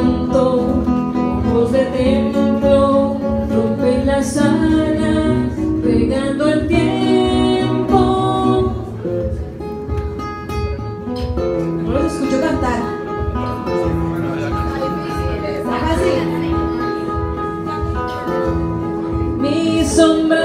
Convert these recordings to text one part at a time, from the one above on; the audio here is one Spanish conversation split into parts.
Voz de templo, rompen las alas, pegando el tiempo. No los escucho cantar. Mi sombra.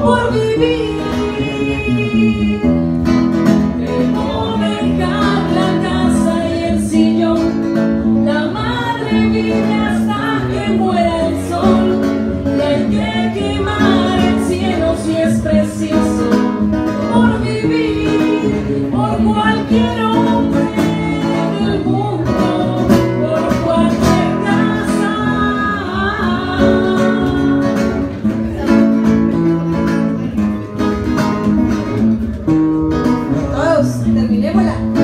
por vivir. 过来。